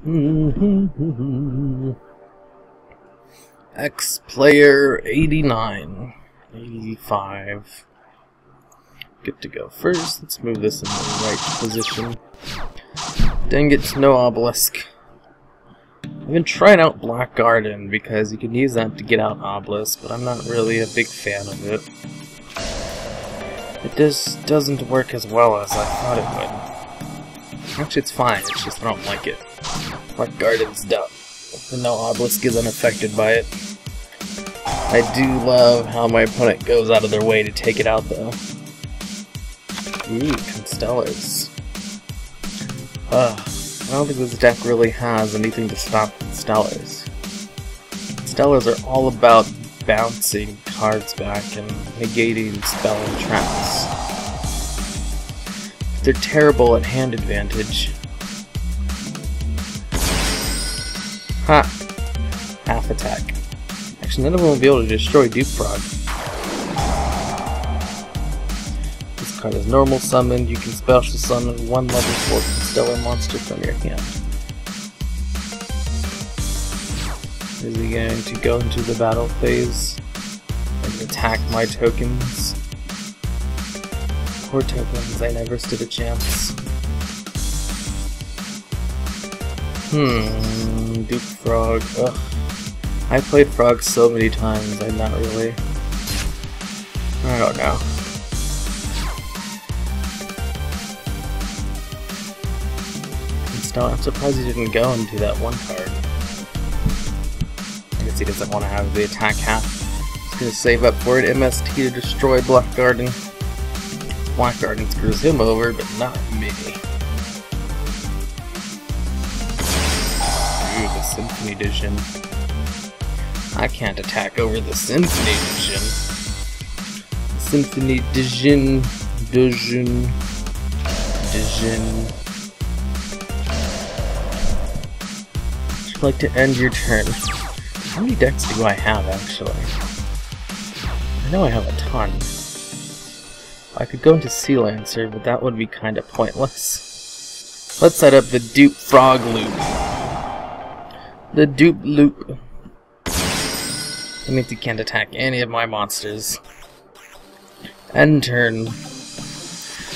X player 89. 85. Good to go. First, let's move this in the right position. Dang it, no obelisk. I've been trying out Black Garden because you can use that to get out obelisk, but I'm not really a big fan of it. It just doesn't work as well as I thought it would. Actually, it's fine, it's just I don't like it. Black Garden's done. No obelisk is unaffected by it. I do love how my opponent goes out of their way to take it out, though. Ooh, Constellars. Ugh, I don't think this deck really has anything to stop Constellars. Constellars are all about bouncing cards back and negating spell and traps. They're terrible at hand advantage. Ha! Half attack. Actually, none of them will be able to destroy Dupe Frog. This card is normal summoned. You can special summon one level 4 stellar monster from your hand. Is he going to go into the battle phase and attack my tokens? Poor tokens, I never stood a chance. Hmm, Dupe Frog. Ugh. I played Frog so many times, I'm not really... I don't know. Still, I'm surprised he didn't go into that one card. I guess he doesn't want to have the attack half. He's gonna save up for it, MST to destroy Black Garden. Black Garden screws him over, but not me. Symphony Edition. I can't attack over the Symphony Edition. Symphony Edition. Edition. Edition. I'd like to end your turn. How many decks do I have, actually? I know I have a ton. I could go into Sea Lancer, but that would be kind of pointless. Let's set up the Dupe Frog Loop. The Dupe Loop. That means he can't attack any of my monsters. End turn.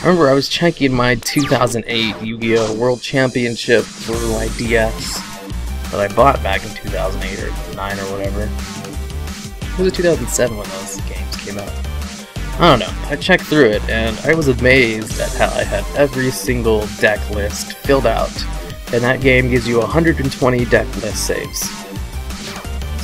Remember, I was checking my 2008 Yu-Gi-Oh! World Championship for my DS that I bought back in 2008 or 9 or whatever. It was 2007 when those games came out. I don't know. I checked through it, and I was amazed at how I had every single deck list filled out, and that game gives you 120 deck list saves.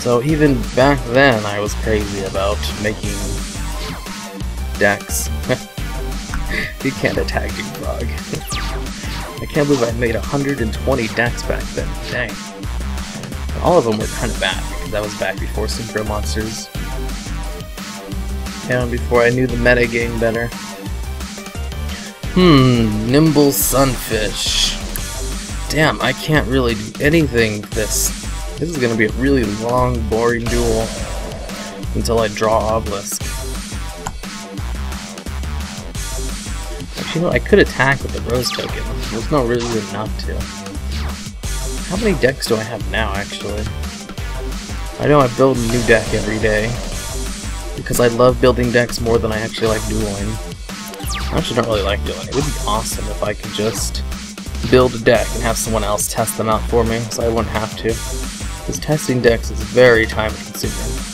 So even back then, I was crazy about making decks. you can't attack Dupe Frog. I can't believe I made 120 decks back then. Dang. All of them were kind of bad, because that was back before Synchro Monsters. And before I knew the meta game better. Hmm, Nimble Sunfish. Damn, I can't really do anything this this is gonna be a really long, boring duel until I draw Obelisk. Actually, no, I could attack with the Rose token. There's no reason not to. How many decks do I have now, actually? I know I build a new deck every day. Because I love building decks more than I actually like dueling. I actually don't really like dueling. It would be awesome if I could just build a deck and have someone else test them out for me, so I wouldn't have to. Because testing decks is very time consuming.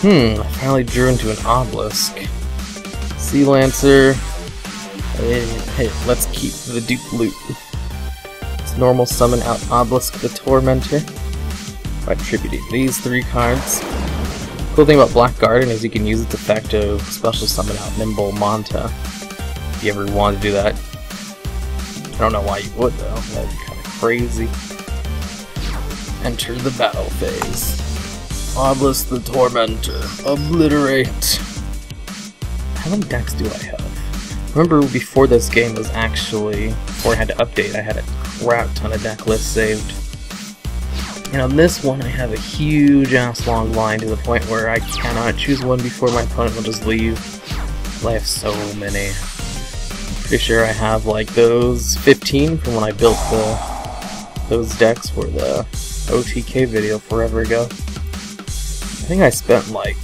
Hmm, I finally drew into an obelisk. Sea Lancer. Hey, hey, let's keep the Dupe loop. It's normal summon out Obelisk the Tormentor by attributing these three cards. Cool thing about Black Garden is you can use its effect to special summon out Nimble Manta. If you ever want to do that. I don't know why you would though, that'd be kind of crazy. Enter the battle phase. Obelisk the Tormentor. Obliterate. How many decks do I have? Remember before this game was actually, before I had to update, I had a crap ton of deck lists saved. And on this one I have a huge ass long line to the point where I cannot choose one before my opponent will just leave. I have so many. Pretty sure I have like those 15 from when I built the those decks for the OTK video forever ago. I think I spent like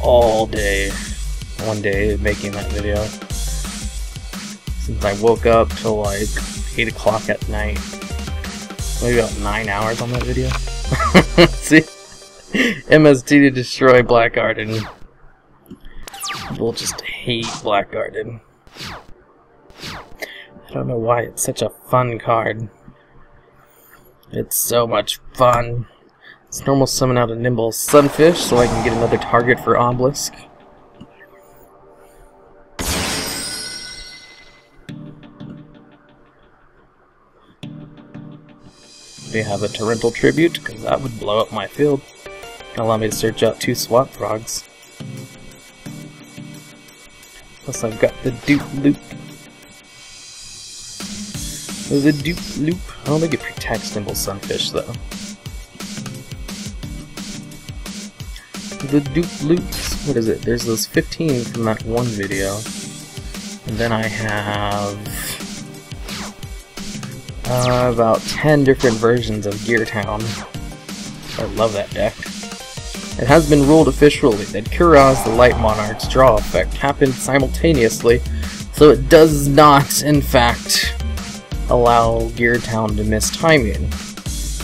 all day, one day, making that video. Since I woke up till like 8 o'clock at night. Maybe about 9 hours on that video. See? MST to destroy Black Garden. People just hate Black Garden. I don't know why it's such a fun card. It's so much fun. Let's normal summon out a Nimble Sunfish so I can get another target for Obelisk. You have a Torrential Tribute? Because that would blow up my field. Allow me to search out two Swap Frogs. Plus I've got the Dupe Loop. The Dupe Loop. I don't think it protects Nimble Sunfish though. The Dupe Loops. What is it? There's those 15 from that one video. And then I have uh, about 10 different versions of Gear Town. I love that deck. It has been ruled officially that Kuraz the Light Monarch's draw effect happened simultaneously, so it does not, in fact, allow Gear Town to miss timing,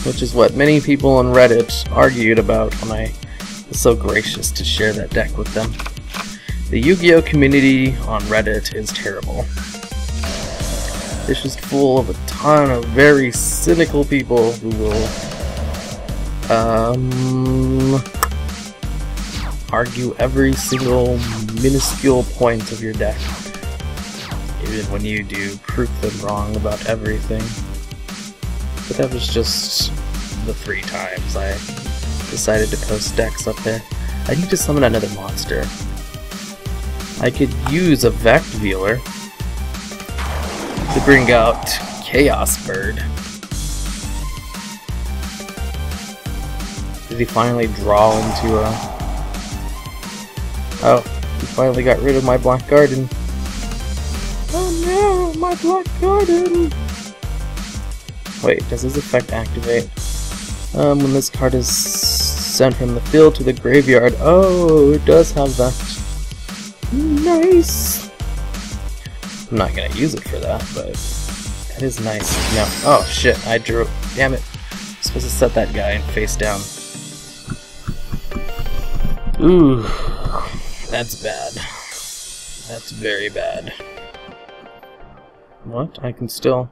which is what many people on Reddit argued about when I was so gracious to share that deck with them. The Yu-Gi-Oh community on Reddit is terrible. It's just full of a ton of very cynical people who will um, argue every single minuscule point of your deck. Even when you do prove them wrong about everything. But that was just the three times I decided to post decks up there. I need to summon another monster. I could use a Effect Veiler to bring out Chaos Bird. Did he finally draw into a... Oh, he finally got rid of my Black Garden. My Black Garden! Wait, does this effect activate? Um, when this card is sent from the field to the graveyard. Oh, it does have that. Nice! I'm not gonna use it for that, but that is nice. No. Oh shit, I drew. Damn it. I'm supposed to set that guy face down. Ooh, that's bad. That's very bad. What? I can still...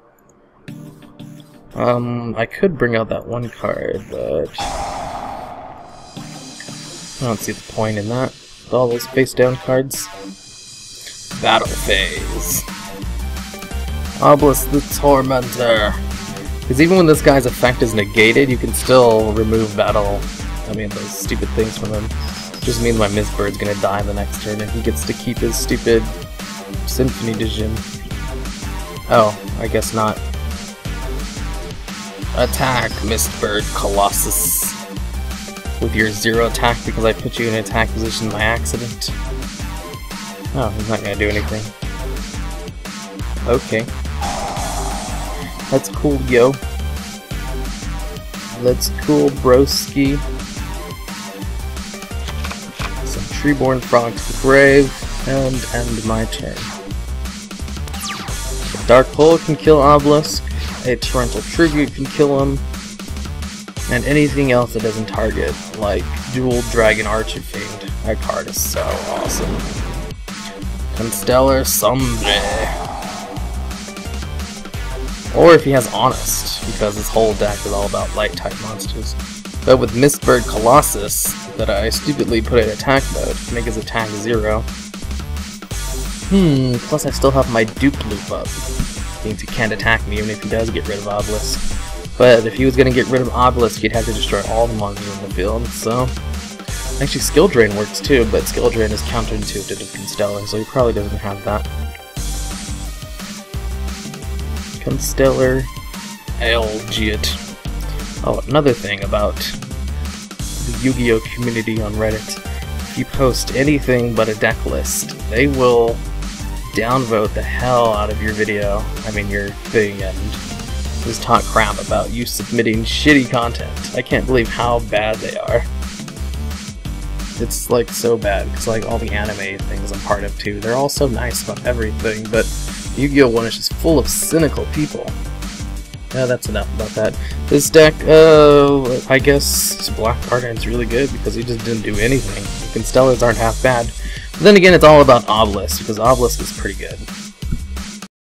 Um, I could bring out that one card, but... I don't see the point in that. With all those face-down cards. Battle Phase. Obelisk the Tormentor. Because even when this guy's effect is negated, you can still remove battle. I mean, those stupid things from him. Just means my Mistbird's gonna die the next turn, and he gets to keep his stupid Symphony Vision. Oh, I guess not. Attack, Mistbird Colossus. With your zero attack because I put you in attack position by accident. Oh, he's not gonna do anything. Okay. That's cool, yo. That's cool, broski. Some Treeborn frogs to grave, and end my turn. Dark Hole can kill Obelisk, a Torrential Tribute can kill him, and anything else that doesn't target, like Dual Dragon Archifiend. That card is so awesome. Constellar Sombre. Or if he has Honest, because his whole deck is all about light type monsters. But with Mist Bird Clausolas, that I stupidly put in attack mode make his attack zero. Hmm, plus I still have my dupe loop up. Means he can't attack me even if he does get rid of Obelisk. But if he was gonna get rid of Obelisk, he'd have to destroy all the monsters in the field, so... Actually, Skill Drain works too, but Skill Drain is counterintuitive to Constellar, so he probably doesn't have that. Constellar Algiedi. Oh, another thing about the Yu-Gi-Oh community on Reddit. If you post anything but a deck list, they will downvote the hell out of your video, I mean your thing, and just talk crap about you submitting shitty content. I can't believe how bad they are. It's like so bad because like all the anime things I'm part of too, they're all so nice about everything, but Yu-Gi-Oh! One is just full of cynical people. Yeah, that's enough about that. This deck, uh, I guess Black Garden's really good because he just didn't do anything. Constellars aren't half bad. Then again, it's all about Obelisk, because Obelisk is pretty good.